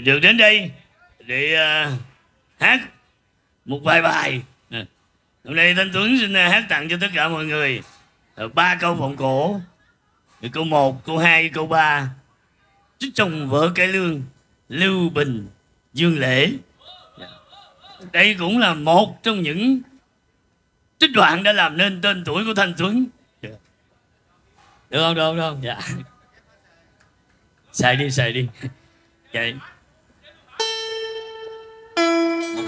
được đến đây để uh, hát một vài bài. Hôm nay thanh tuấn xin à, hát tặng cho tất cả mọi người à, ba câu vọng cổ Thì câu một câu hai câu ba. Trích chồng vợ cải lương lưu bình dương lễ. Dạ. Đây cũng là một trong những trích đoạn đã làm nên tên tuổi của thanh tuấn. Dạ. Được không được không, được không? dạ. Xài đi xài đi. Vậy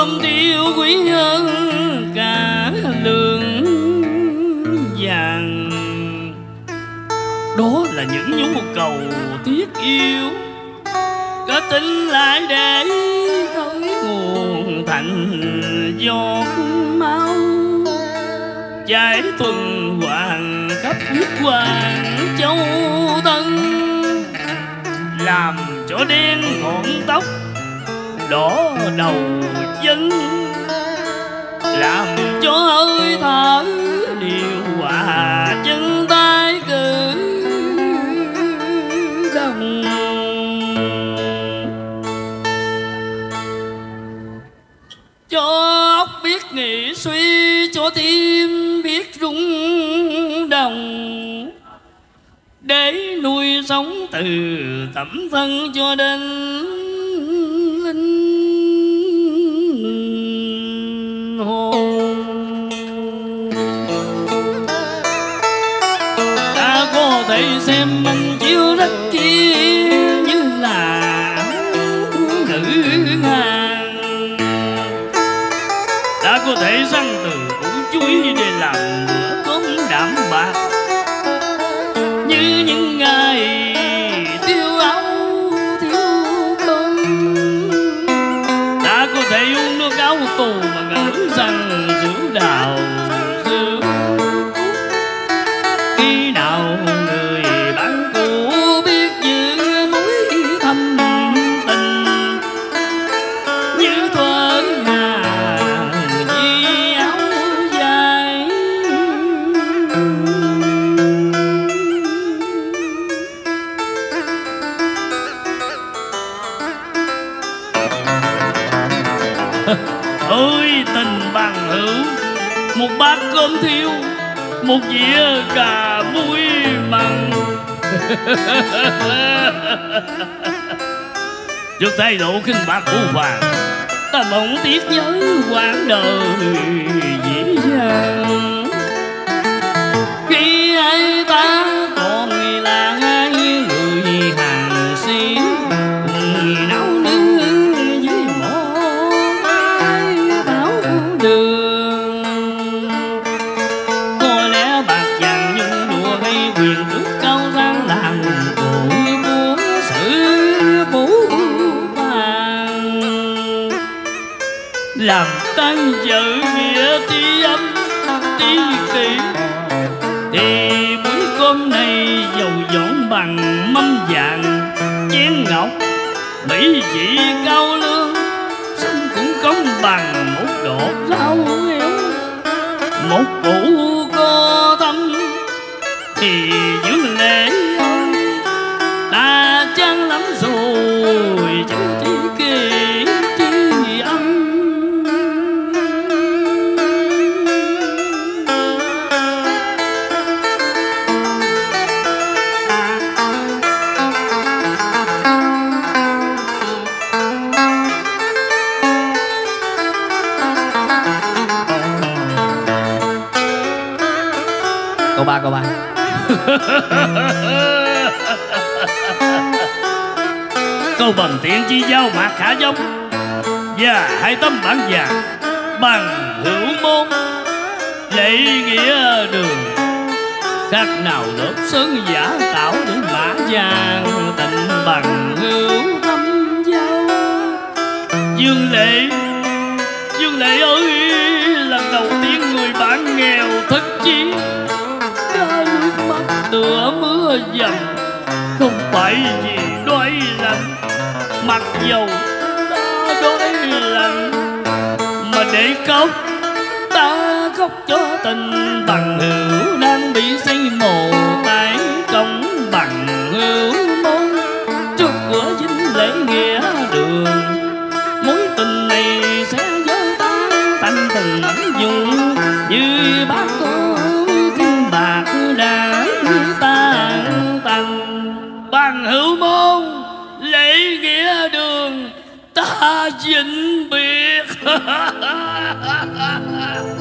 nước tiêu quý hơn cả lượng vàng đó là những nhu cầu thiết yếu có tính lại để tới nguồn thành giọt máu. Giải tuần hoàn khắp huyết hoàng châu tân, làm chỗ đen ngọn tóc đỏ đầu dân làm cho hơi thở điều hòa chân tay cử đồng cho óc biết nghĩ suy, cho tim biết rung động. Để nuôi sống từ tẩm thân cho đến xem mình chiếu rất kia như là nữ hàng đã có thể răng từ củ chuối để làm bữa cơm đảm bạc. Như những ngày tiêu áo, thiếu cơm. Đã có thể uống nước áo tù mà ngỡ rằng rượu đào. Hữu một bát cơm thiêu, một dĩa cà muối mặn. Trước thái độ khinh bạc của vàng, ta mong tiếc nhớ quãng đời dễ dàng. Khi ấy làm tan vợ nghĩa tri âm tri kỷ. Thì buổi cơm này dầu dọn bằng mâm vàng, chén ngọc, mỹ vị cao lương. Xin cũng công bằng một đọt rau heo một cụ có tâm thì giữ lễ ơi. Ta chán lắm rồi chứ câu ba câu ba. Câu bằng tiện chi giao mạc khả giống và hai tấm bản vàng bằng hữu môn. Lễ nghĩa đường khác nào lớp sơn giả tạo để mã vàng tình bằng hữu tâm giao. Dương Lệ Dương Lệ ơi, Lần đầu tiên người bạn nghèo thất chí mưa dầm Không phải vì đói lạnh, Mặc dầu ta đói lạnh, Mà để khóc, Ta khóc cho tình bằng hữu Đang bị xây mồ tái công bằng hữu mong Trước cửa dinh lễ nghĩa đường, mối tình này sẽ vỡ tan thành tình ảnh dùng. bằng hữu môn lễ nghĩa đường ta vĩnh biệt.